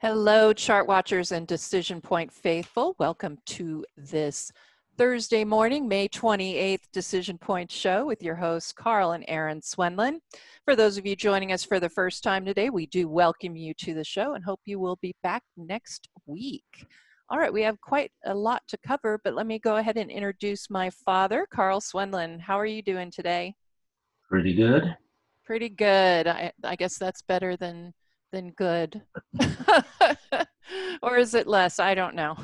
Hello, chart watchers and Decision Point faithful. Welcome to this Thursday morning, May 28th Decision Point show with your hosts, Carl and Erin Swenlin. For those of you joining us for the first time today, we do welcome you to the show and hope you will be back next week. All right, we have quite a lot to cover, but let me go ahead and introduce my father, Carl Swenlin. How are you doing today? Pretty good. Pretty good. I, I guess that's better than than good. or is it less? I don't know.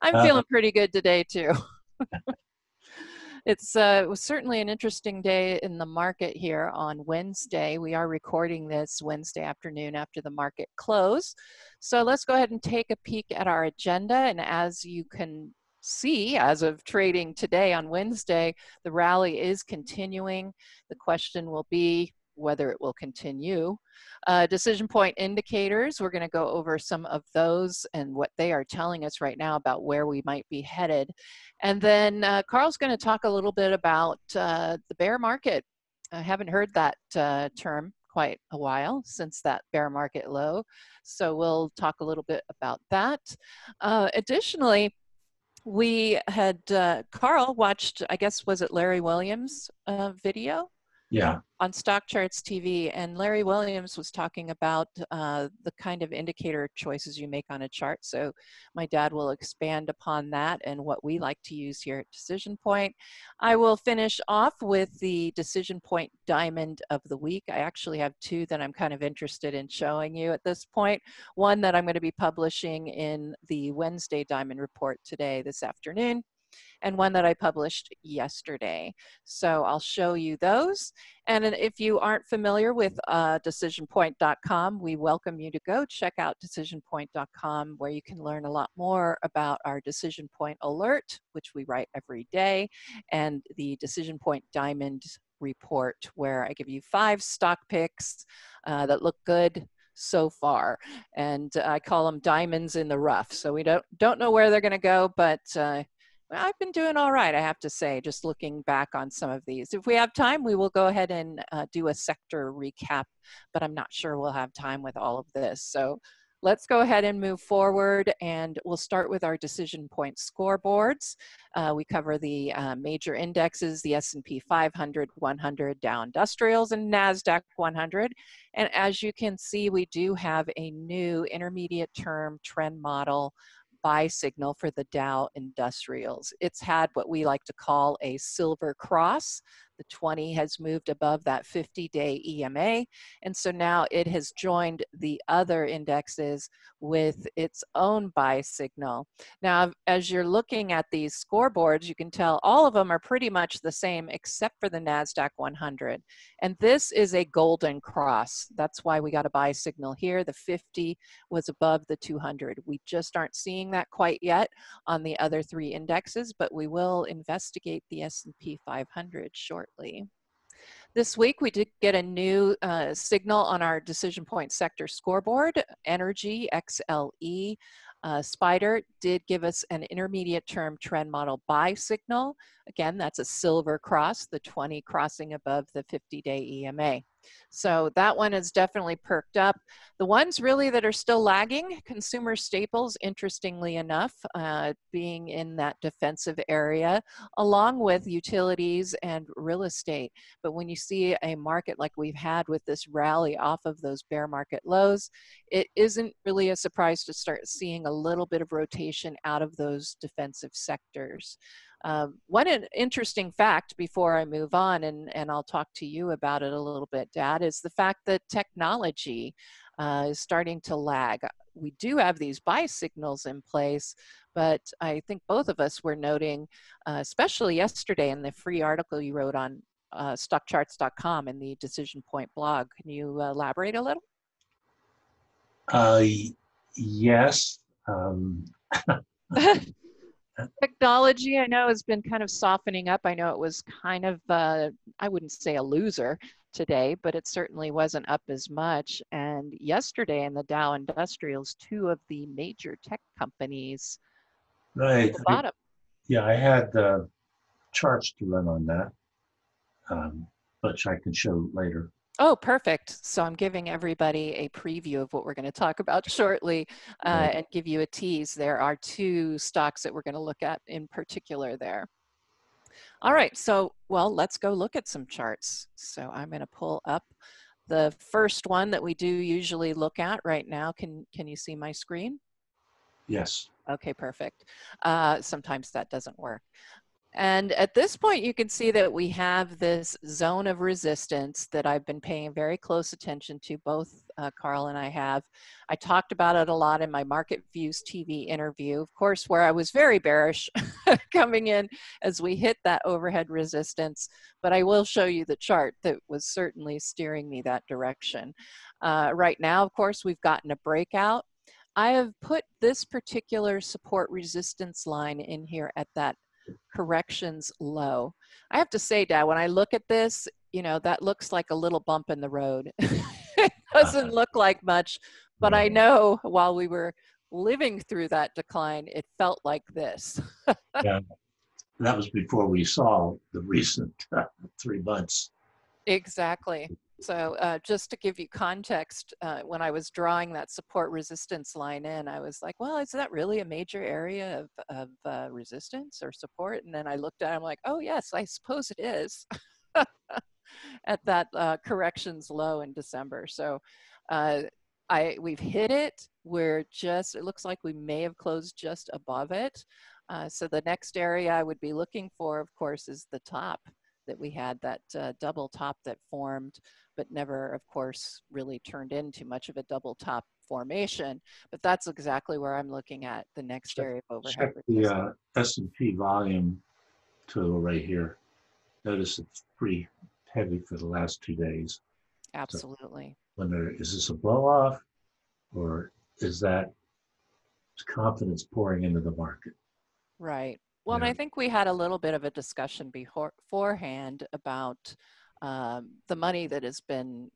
I'm uh, feeling pretty good today too. it's uh, it was certainly an interesting day in the market here on Wednesday. We are recording this Wednesday afternoon after the market close. So let's go ahead and take a peek at our agenda. And as you can see as of trading today on Wednesday, the rally is continuing. The question will be whether it will continue. Uh, decision point indicators, we're going to go over some of those and what they are telling us right now about where we might be headed. And then uh, Carl's going to talk a little bit about uh, the bear market. I haven't heard that uh, term quite a while since that bear market low. So we'll talk a little bit about that. Uh, additionally, we had uh, Carl watched, I guess, was it Larry Williams' video? Yeah. On Stock Charts TV, and Larry Williams was talking about uh, the kind of indicator choices you make on a chart. So my dad will expand upon that and what we like to use here at Decision Point. I will finish off with the Decision Point Diamond of the Week. I actually have two that I'm kind of interested in showing you at this point. One that I'm going to be publishing in the Wednesday Diamond Report today, this afternoon and one that I published yesterday. So I'll show you those. And if you aren't familiar with uh, decisionpoint.com, we welcome you to go check out decisionpoint.com where you can learn a lot more about our Decision Point Alert, which we write every day, and the Decision Point Diamond report where I give you five stock picks uh, that look good so far and i call them diamonds in the rough so we don't don't know where they're going to go but uh, I've been doing all right, I have to say, just looking back on some of these. If we have time, we will go ahead and uh, do a sector recap, but I'm not sure we'll have time with all of this. So let's go ahead and move forward and we'll start with our decision point scoreboards. Uh, we cover the uh, major indexes, the S&P 500, 100, Dow Industrials, and NASDAQ 100. And as you can see, we do have a new intermediate term trend model buy signal for the Dow Industrials. It's had what we like to call a silver cross. The 20 has moved above that 50 day EMA. And so now it has joined the other indexes with its own buy signal. Now, as you're looking at these scoreboards, you can tell all of them are pretty much the same except for the NASDAQ 100. And this is a golden cross. That's why we got a buy signal here. The 50 was above the 200. We just aren't seeing that quite yet on the other three indexes, but we will investigate the S&P 500 shortly. This week, we did get a new uh, signal on our decision point sector scoreboard, Energy XLE. Uh, SPDR did give us an intermediate term trend model buy signal. Again, that's a silver cross, the 20 crossing above the 50 day EMA. So that one is definitely perked up. The ones really that are still lagging, consumer staples, interestingly enough, uh, being in that defensive area, along with utilities and real estate. But when you see a market like we've had with this rally off of those bear market lows, it isn't really a surprise to start seeing a little bit of rotation out of those defensive sectors. Um, one interesting fact before I move on, and, and I'll talk to you about it a little bit, Dad, is the fact that technology uh, is starting to lag. We do have these buy signals in place, but I think both of us were noting, uh, especially yesterday in the free article you wrote on uh, stockcharts.com in the Decision Point blog. Can you elaborate a little? Uh, yes. Um, technology i know has been kind of softening up. I know it was kind of uh, i wouldn't say a loser today but it certainly wasn't up as much. And yesterday in the dow industrials two of the major tech companies right. bottom. yeah i had uh, charts to run on that um, which i can show later Oh, perfect. So I'm giving everybody a preview of what we're going to talk about shortly uh, and give you a tease. There are two stocks that we're going to look at in particular there. All right, so, well, let's go look at some charts. So I'm going to pull up the first one that we do usually look at right now. Can, can you see my screen? Yes. Okay, perfect. Uh, sometimes that doesn't work. And at this point, you can see that we have this zone of resistance that I've been paying very close attention to, both uh, Carl and I have. I talked about it a lot in my Market Views TV interview, of course, where I was very bearish coming in as we hit that overhead resistance. But I will show you the chart that was certainly steering me that direction. Uh, right now, of course, we've gotten a breakout. I have put this particular support resistance line in here at that corrections low. I have to say, Dad, when I look at this, you know, that looks like a little bump in the road. it doesn't look like much, but I know while we were living through that decline, it felt like this. yeah. That was before we saw the recent uh, three months. Exactly. So uh, just to give you context, uh, when I was drawing that support resistance line in, I was like, well, is that really a major area of, of uh, resistance or support? And then I looked at it, I'm like, oh, yes, I suppose it is at that uh, corrections low in December. So uh, I, we've hit it. We're just, it looks like we may have closed just above it. Uh, so the next area I would be looking for, of course, is the top that we had that uh, double top that formed, but never, of course, really turned into much of a double top formation. But that's exactly where I'm looking at the next Check- area of overhead. Check the uh, S and P volume total right here. Notice it's pretty heavy for the last two days. Absolutely. When there, is this a blow off or is that confidence pouring into the market? Right. Well, and I think we had a little bit of a discussion beforehand about um, the money that has been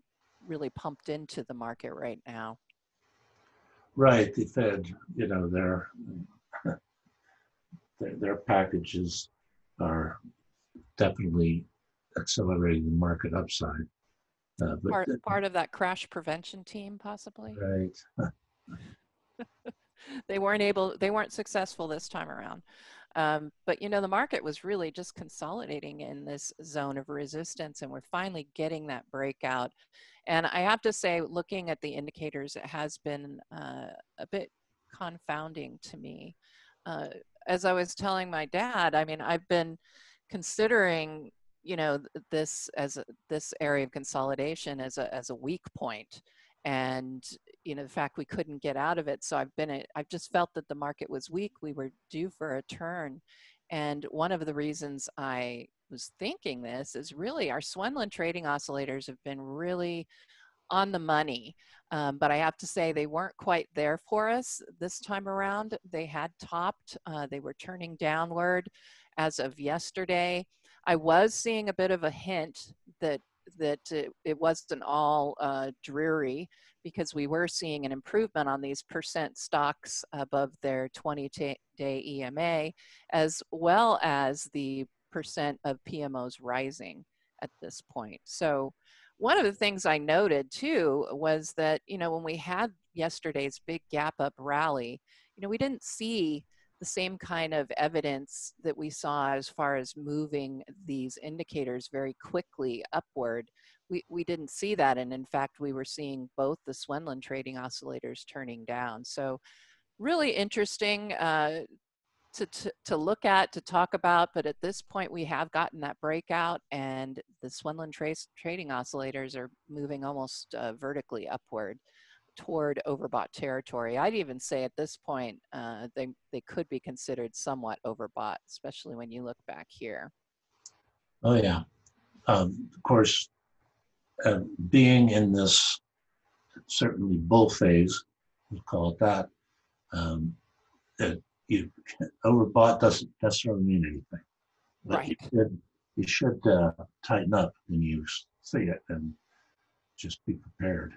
really pumped into the market right now. Right, the Fed, you know, their their, packages are definitely accelerating the market upside. Uh, but Part, part of that crash prevention team, possibly. right, they weren't able they weren't successful this time around um, but you know the market was really just consolidating in this zone of resistance and we're finally getting that breakout. And i have to say looking at the indicators it has been uh, a bit confounding to me. Uh, as i was telling my dad i mean i've been considering you know this as a, this area of consolidation as a as a weak point and you know the fact we couldn't get out of it. So i've been i've just felt that the market was weak. We were due for a turn. And one of the reasons i was thinking this is really our Swenlin trading oscillators have been really on the money. Um, but i have to say they weren't quite there for us this time around. They had topped uh, they were turning downward as of yesterday. I was seeing a bit of a hint that that it, it wasn't all uh, dreary because we were seeing an improvement on these percent stocks above their 20 day EMA, as well as the percent of PMOs rising at this point. So, one of the things I noted too was that, you know, when we had yesterday's big gap up rally, you know, we didn't see the same kind of evidence that we saw as far as moving these indicators very quickly upward. We, we didn't see that. And in fact, we were seeing both the Swenlin trading oscillators turning down. So, really interesting uh, to, to, to look at, to talk about. But at this point, we have gotten that breakout, and the Swenlin trace, trading oscillators are moving almost uh, vertically upward toward overbought territory. I'd even say at this point uh, they they could be considered somewhat overbought, especially when you look back here. oh yeah. Um, of course, uh, being in this certainly bull phase, we'll call it that, um, that you overbought doesn't necessarily mean anything. But you should, you should uh, tighten up when you see it and just be prepared.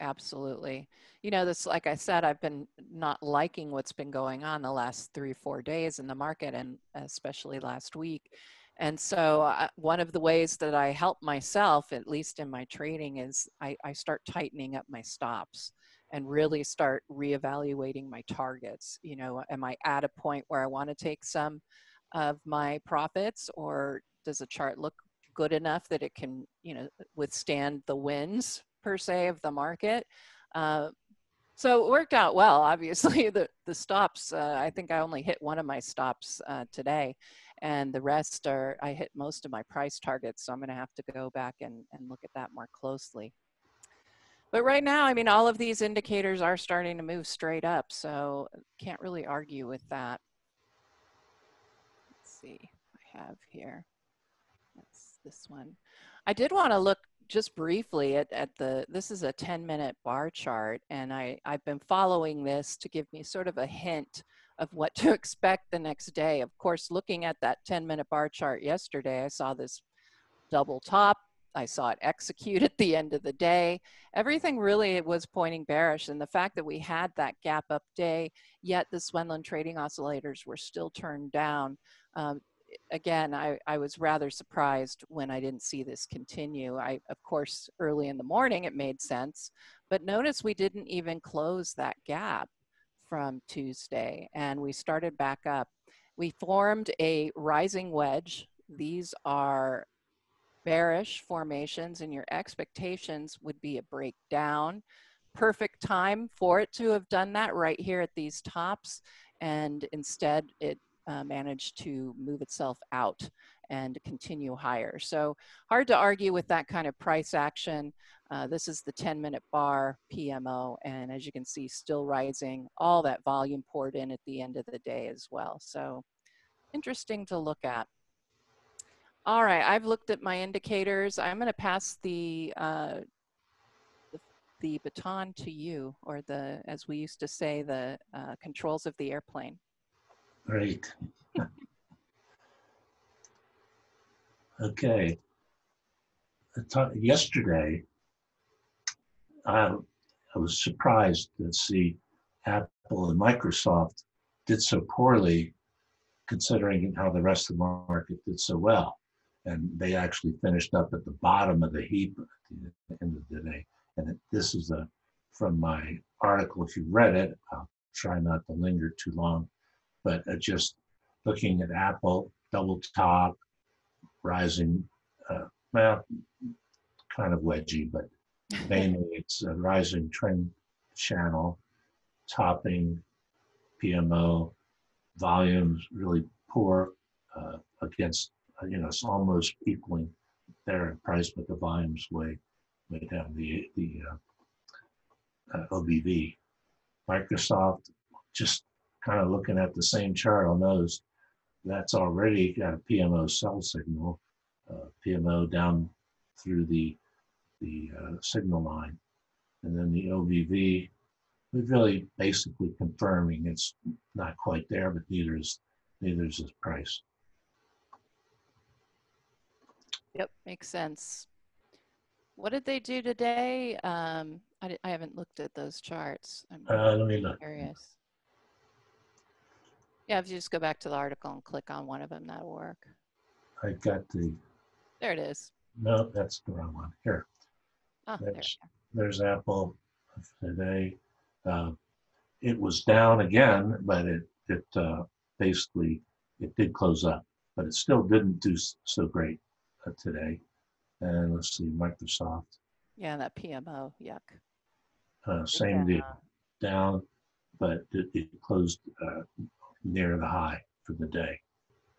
Absolutely. You know, this, like I said, I've been not liking what's been going on the last three, four days in the market, and especially last week. And so uh, one of the ways that I help myself, at least in my trading, is I, I start tightening up my stops and really start reevaluating my targets. You know, am I at a point where I want to take some of my profits or does the chart look good enough that it can, you know, withstand the winds per se of the market? Uh, so it worked out well. Obviously, the the stops. Uh, I think I only hit one of my stops uh, today, and the rest are I hit most of my price targets. So I'm going to have to go back and and look at that more closely. But right now, I mean, all of these indicators are starting to move straight up, so can't really argue with that. Let's see, I have here. That's this one. I did want to look just briefly at, at the, this is a 10 minute bar chart and I, I've been following this to give me sort of a hint of what to expect the next day. Of course, looking at that 10 minute bar chart yesterday, I saw this double top. I saw it execute at the end of the day. Everything really was pointing bearish. And the fact that we had that gap up day, yet the Swenlin trading oscillators were still turned down, um, again, I, I was rather surprised when I didn't see this continue. I, of course, early in the morning, it made sense, but notice we didn't even close that gap from Tuesday and we started back up. We formed a rising wedge. These are bearish formations and your expectations would be a breakdown. Perfect time for it to have done that right here at these tops and instead it uh, managed to move itself out and continue higher. So hard to argue with that kind of price action. Uh, this is the 10 minute bar PMO. And as you can see, still rising, all that volume poured in at the end of the day as well. So interesting to look at. All right, I've looked at my indicators. I'm gonna pass the, uh, the, the baton to you, or the, as we used to say, the uh, controls of the airplane. Great. okay. Yesterday, I, I was surprised to see Apple and Microsoft did so poorly considering how the rest of the market did so well. And they actually finished up at the bottom of the heap at the end of the day. And this is a, from my article. If you read it, I'll try not to linger too long but uh, just looking at Apple, double top, rising, uh, well, kind of wedgy, but mainly it's a rising trend channel, topping, PMO, volumes really poor uh, against, uh, you know, it's almost equaling there their price, but the volumes way, way down the, the uh, uh OBV. Microsoft just kind of looking at the same chart on those, that's already got a PMO sell signal, uh, PMO down through the, the uh, signal line. And then the OBV, we're really basically confirming it's not quite there, but neither is, neither is its price. Yep, makes sense. What did they do today? Um, I, I haven't looked at those charts. I'm uh, let me look. curious. Yeah, if you just go back to the article and click on one of them, that'll work. I got the, There it is. no, that's the wrong one. Here, Oh, there. There's Apple today. Uh, It was down again, but it, it uh, basically, it did close up, but it still didn't do so great uh, today. And let's see, Microsoft, Yeah, that PMO, yuck. uh, same deal, down, but it, it closed uh, near the high for the day.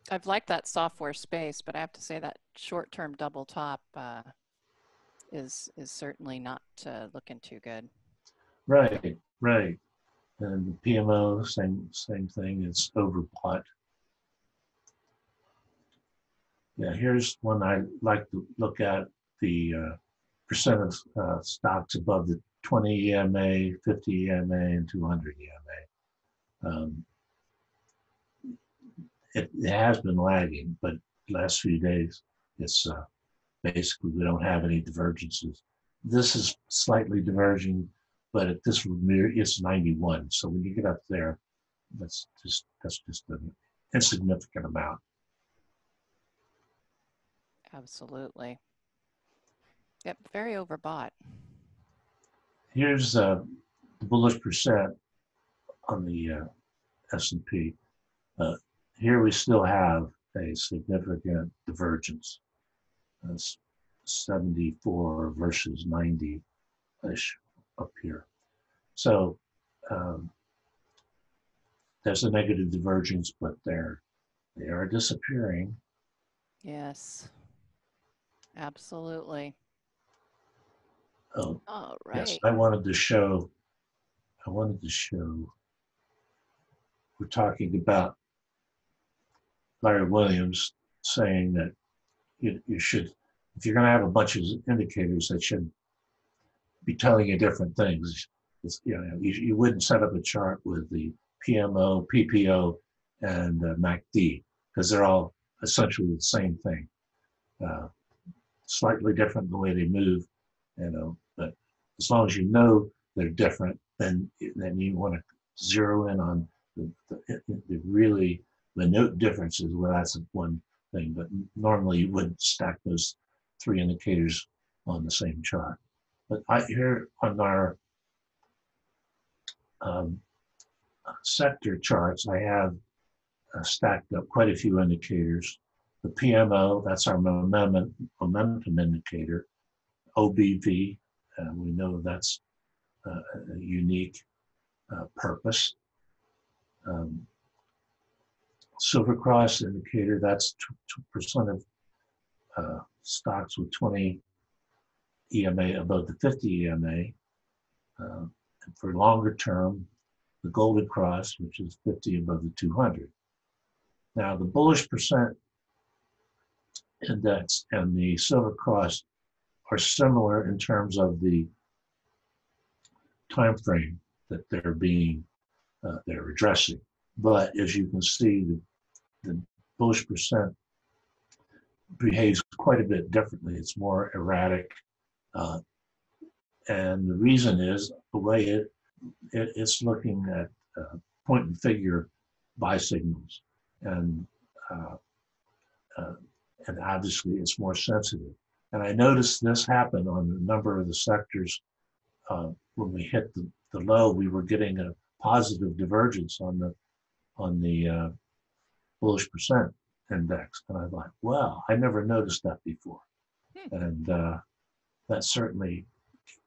I've liked that software space, but I have to say that short-term double top uh, is is certainly not uh, looking too good. Right, right. And the PMO, same same thing. It's overbought. Yeah, here's one I like to look at the uh, percent of uh, stocks above the 20 EMA, 50 EMA, and 200 EMA. Um, it, it has been lagging, but last few days, it's uh, basically we don't have any divergences. This is slightly diverging, but at this it's 91. So when you get up there, that's just that's just an insignificant amount. Absolutely. Yep, very overbought. Here's uh, the bullish percent on the uh, S&P. Uh, here we still have a significant divergence. That's 74 versus 90-ish up here. So um, there's a negative divergence, but they're they are disappearing. Yes, absolutely. Oh, All right. yes, I wanted to show. I wanted to show. We're talking about Larry Williams saying that you, you should, if you're going to have a bunch of indicators that should be telling you different things, you know, you, you wouldn't set up a chart with the PMO, PPO, and uh, MACD because they're all essentially the same thing. Uh, slightly different the way they move, you know, but as long as you know they're different, then then you want to zero in on the, the, the really minute differences. Well, that's one thing, but normally you wouldn't stack those three indicators on the same chart. But I here on our um, sector charts, I have uh, stacked up quite a few indicators. The PMO, that's our momentum, momentum indicator. OBV, uh, we know that's uh, a unique uh, purpose. Um, Silver Cross indicator, that's 2% of uh, stocks with 20 EMA above the 50 EMA. Uh, for longer term, the Golden Cross, which is 50 above the 200. Now, the bullish percent index and the Silver Cross are similar in terms of the time frame that they're being uh, they're addressing. But as you can see, the, the bullish percent behaves quite a bit differently. It's more erratic, uh, and the reason is the way it, it it's looking at uh, point and figure buy signals, and uh, uh, and obviously it's more sensitive. And I noticed this happen on a number of the sectors uh, when we hit the, the low. We were getting a positive divergence on the on the uh, bullish percent index, and I thought, wow, I never noticed that before, hmm. and uh, that certainly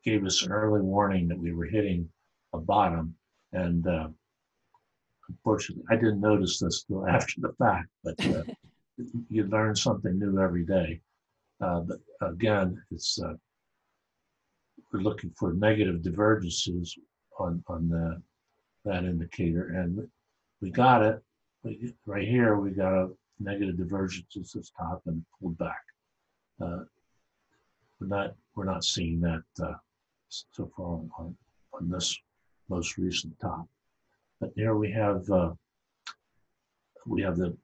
gave us an early warning that we were hitting a bottom. And uh, unfortunately, I didn't notice this till after the fact, but uh, you learn something new every day. Uh, but again, it's uh, we're looking for negative divergences on on the, that indicator, and we got it. Right here, we got a negative divergence at this top and pulled back. Uh, we're not we're not seeing that uh, so far on, on, on this most recent top. But here we have uh, we have the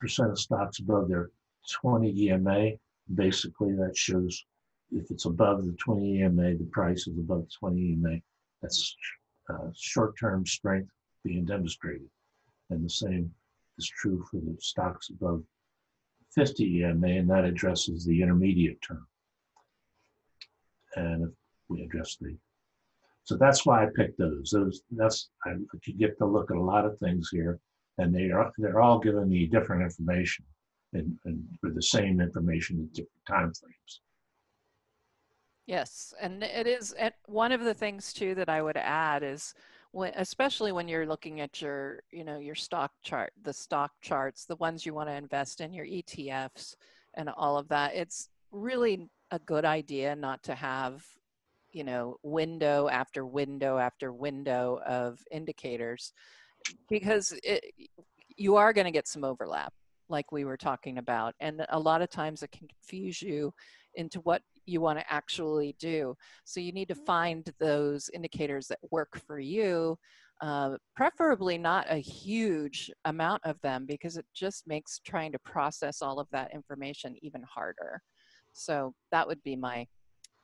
percent of stocks above their 20 EMA. Basically, that shows if it's above the 20 EMA, the price is above 20 EMA. That's uh, short-term strength being demonstrated. And the same is true for the stocks above 50 EMA, and that addresses the intermediate term. And if we address the so that's why I picked those. Those that's I could get to look at a lot of things here, and they are they're all giving me different information and, and for the same information at different time frames. Yes, and it is and one of the things too that I would add is when, especially when you're looking at your you know your stock chart, the stock charts, the ones you want to invest in, your ETFs, and all of that. It's really a good idea not to have you know window after window after window of indicators because it, you are going to get some overlap like we were talking about and a lot of times it can confuse you into what you want to actually do so you need to find those indicators that work for you uh, preferably not a huge amount of them because it just makes trying to process all of that information even harder so that would be my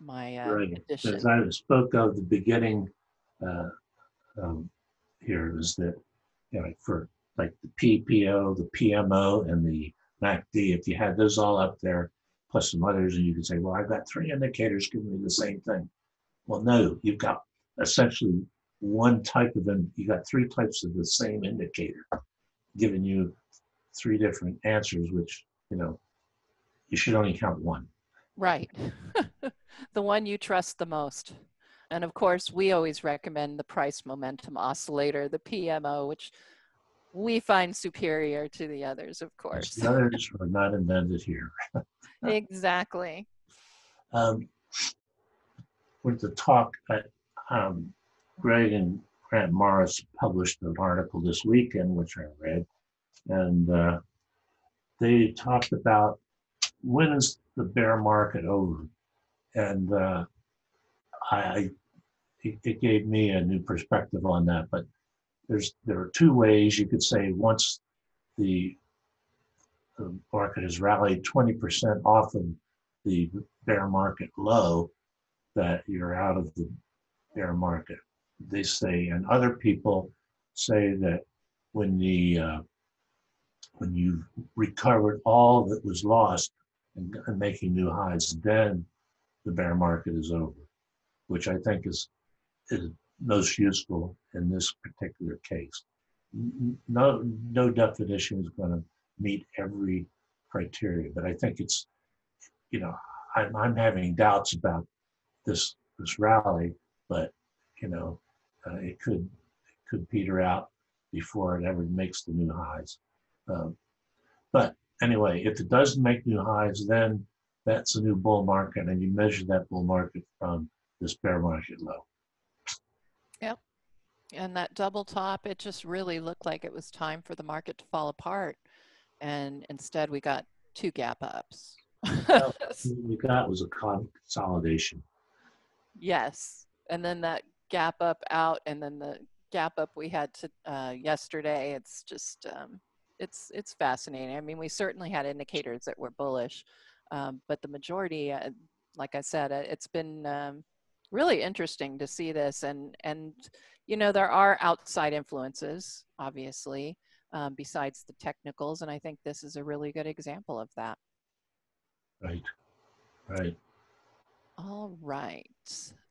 my uh, right. addition. As I spoke of the beginning uh, um, here is that you know, for like the PPO, the PMO, and the MACD, if you had those all up there, plus some others, and you can say, well, I've got three indicators giving me the same thing. Well, no, you've got essentially one type of them. You got three types of the same indicator, giving you three different answers, which you know you should only count one. Right. the one you trust the most. And of course, we always recommend the price momentum oscillator, the PMO, which we find superior to the others, of course. The others are not invented here. exactly. Um, with the talk, um, Greg and Grant Morris published an article this weekend, which I read, and uh, they talked about when is the bear market over? And uh, I, it, it gave me a new perspective on that. But there's there are two ways you could say once the, the market has rallied 20% off of the bear market low, that you're out of the bear market. They say, and other people say that when the uh, when you've recovered all that was lost and, and making new highs, then the bear market is over, which I think is, is most useful in this particular case. No, no definition is going to meet every criteria, but I think it's, you know, I'm, I'm having doubts about this this rally, but you know, uh, it could it could peter out before it ever makes the new highs. Um, but anyway, if it doesn't make new highs, then that's a new bull market, and you measure that bull market from this bear market low. Yep. And that double top, it just really looked like it was time for the market to fall apart. And instead, we got two gap ups. we got was a consolidation. Yes. And then that gap up out, and then the gap up we had to uh, yesterday. It's just um, it's it's fascinating. I mean, we certainly had indicators that were bullish, um, but the majority, uh, like I said, uh, it's been um, really interesting to see this. And and you know, there are outside influences, obviously, um, besides the technicals, and I think this is a really good example of that. Right. Right. All right.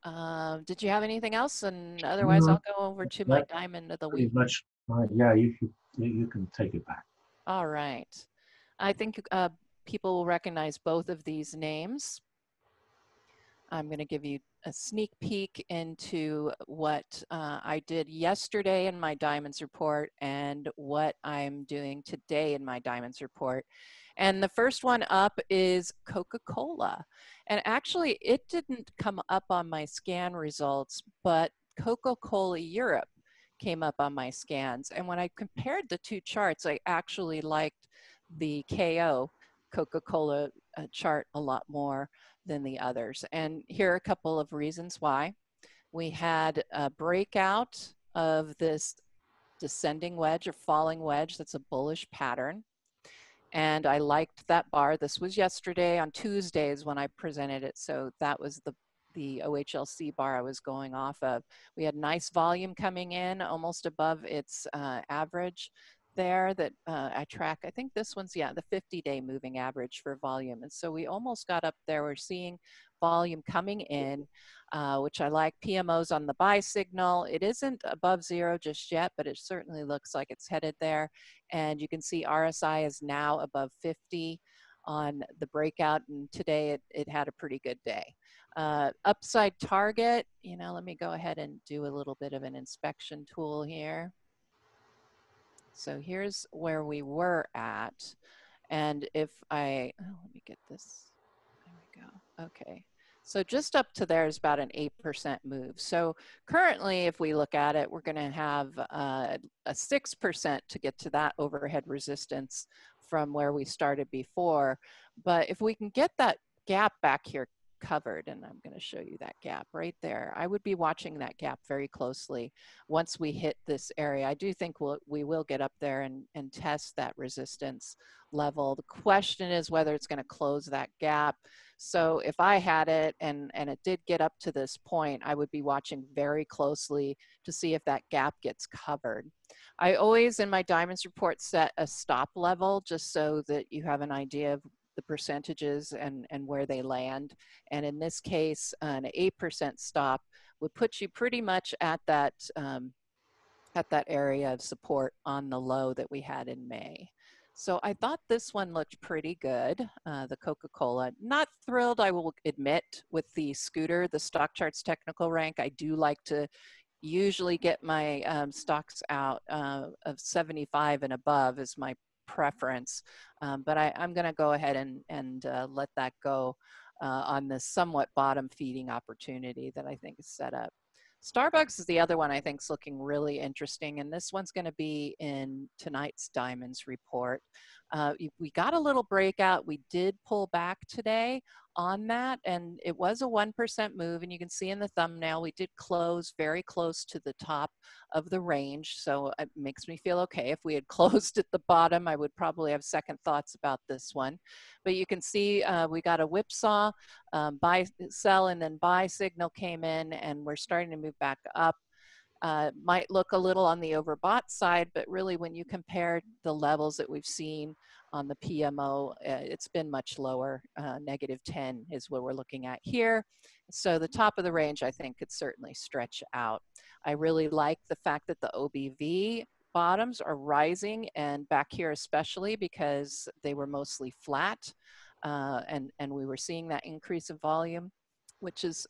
Um, did you have anything else? And otherwise, I'll go over to my diamond of the week. Much. Uh, yeah, you, you you can take it back. All right. I think uh, people will recognize both of these names. I'm going to give you a sneak peek into what uh, I did yesterday in my Diamonds report and what I'm doing today in my Diamonds report. And the first one up is Coca-Cola. And actually, it didn't come up on my scan results, but Coca-Cola Europe came up on my scans. And when I compared the two charts, I actually liked the KO Coca-Cola uh, chart a lot more than the others. And here are a couple of reasons why. We had a breakout of this descending wedge or falling wedge that's a bullish pattern. And I liked that bar. This was yesterday on Tuesdays when I presented it. So that was the the OHLC bar I was going off of. We had nice volume coming in, almost above its uh, average there that uh, I track. I think this one's, yeah, the 50 day moving average for volume. And so we almost got up there. We're seeing volume coming in, uh, which I like. PMOs on the buy signal. It isn't above zero just yet, but it certainly looks like it's headed there. And you can see RSI is now above 50 on the breakout. And today it, it had a pretty good day. Uh, upside target, you know, let me go ahead and do a little bit of an inspection tool here. So here's where we were at. And if I, oh, let me get this, there we go, okay. So just up to there is about an 8% move. So currently, if we look at it, we're gonna have uh, a 6% to get to that overhead resistance from where we started before. But if we can get that gap back here covered and I'm going to show you that gap right there. I would be watching that gap very closely once we hit this area. I do think we'll, we will get up there and, and test that resistance level. The question is whether it's going to close that gap. So if I had it and, and it did get up to this point, I would be watching very closely to see if that gap gets covered. I always in my diamonds report set a stop level just so that you have an idea of the percentages and, and where they land. And in this case, an 8% stop would put you pretty much at that, um, at that area of support on the low that we had in May. So I thought this one looked pretty good, uh, the Coca-Cola. Not thrilled, I will admit, with the scooter, the stock charts technical rank. I do like to usually get my um, stocks out uh, of 75 and above is my preference. Um, but I, am going to go ahead and, and uh, let that go uh, on this somewhat bottom feeding opportunity that I think is set up. Starbucks is the other one I think is looking really interesting, and this one's going to be in tonight's Diamonds report. Uh, we got a little breakout. We did pull back today on that, and it was a 1% move. And you can see in the thumbnail, we did close very close to the top of the range. So it makes me feel okay. If we had closed at the bottom, I would probably have second thoughts about this one. But you can see uh, we got a whipsaw, um, buy, sell, and then buy signal came in, and we're starting to move back up. Uh, might look a little on the overbought side, but really when you compare the levels that we've seen on the PMO, uh, it's been much lower. Uh, negative 10 is what we're looking at here. So the top of the range, I think, could certainly stretch out. I really like the fact that the OBV bottoms are rising and back here especially because they were mostly flat uh, and, and we were seeing that increase of volume, which is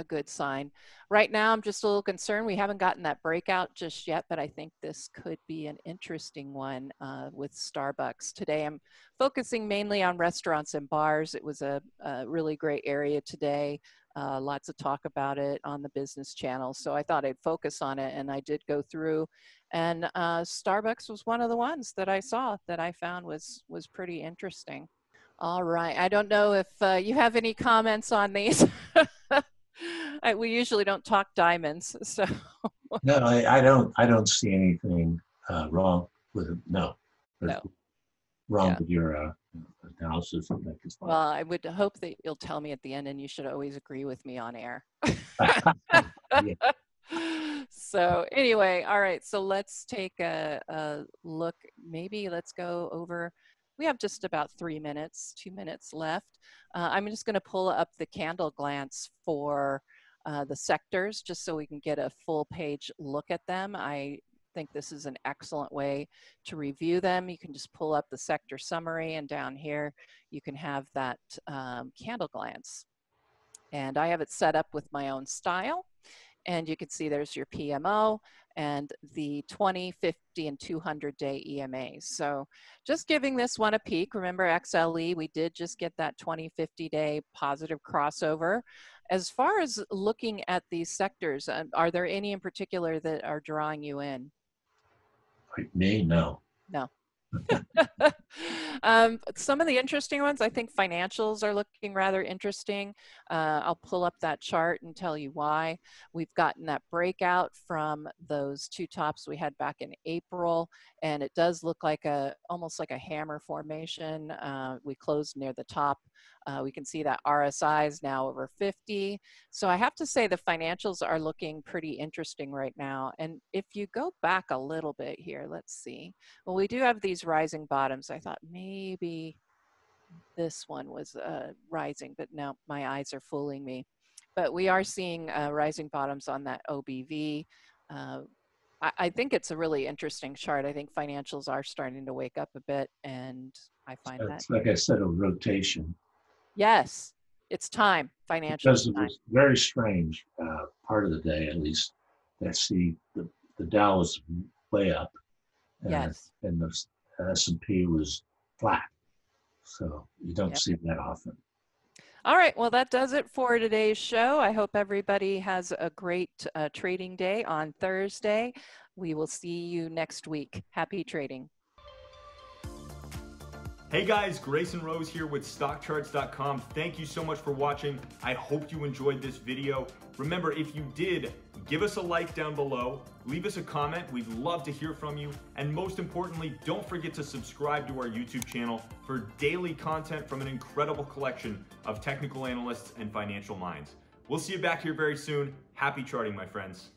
a good sign. Right now, I'm just a little concerned. We haven't gotten that breakout just yet, but I think this could be an interesting one uh, with Starbucks. Today, I'm focusing mainly on restaurants and bars. It was a, a really great area today. Uh, lots of talk about it on the business channel. So I thought I'd focus on it, and I did go through. And uh, Starbucks was one of the ones that I saw that I found was was pretty interesting. All right. I don't know if uh, you have any comments on these. I, we usually don't talk diamonds, so. no, I, I, don't. I don't see anything uh, wrong with it. No, no. wrong yeah. with your uh, analysis. Well, I would hope that you'll tell me at the end, and you should always agree with me on air. so anyway, all right. So let's take a, a look. Maybe let's go over we have just about three minutes, two minutes left. Uh, I'm just going to pull up the candle glance for uh, the sectors just so we can get a full page look at them. I think this is an excellent way to review them. You can just pull up the sector summary and down here you can have that um, candle glance. And I have it set up with my own style. And you can see there's your PMO and the 20, 50, and 200 day EMAs. So just giving this one a peek. Remember XLE, we did just get that 20, 50 day positive crossover. As far as looking at these sectors, uh, are there any in particular that are drawing you in? Me, no. No. um, some of the interesting ones, I think financials are looking rather interesting. Uh, I'll pull up that chart and tell you why. We've gotten that breakout from those two tops we had back in April, and it does look like a almost like a hammer formation. Uh, we closed near the top uh, we can see that RSI is now over 50. So I have to say the financials are looking pretty interesting right now. And if you go back a little bit here, let's see. Well, we do have these rising bottoms. I thought maybe this one was uh, rising, but now my eyes are fooling me. But we are seeing uh, rising bottoms on that OBV. Uh, I, think it's a really interesting chart. I think financials are starting to wake up a bit, and I find it's that. Like I said, a rotation. Yes, it's time, financial Because it was very strange, uh, part of the day at least, that see the, the Dow was way up. and- Yes. And the S and P was flat. So you don't Yep. see that often. All right, well, that does it for today's show. I hope everybody has a great uh, trading day on Thursday. We will see you next week. Happy trading. Hey guys, Grayson Rose here with StockCharts.com. Thank you so much for watching. I hope you enjoyed this video. Remember, if you did, give us a like down below, leave us a comment. We'd love to hear from you. And most importantly, don't forget to subscribe to our YouTube channel for daily content from an incredible collection of technical analysts and financial minds. We'll see you back here very soon. Happy charting, my friends.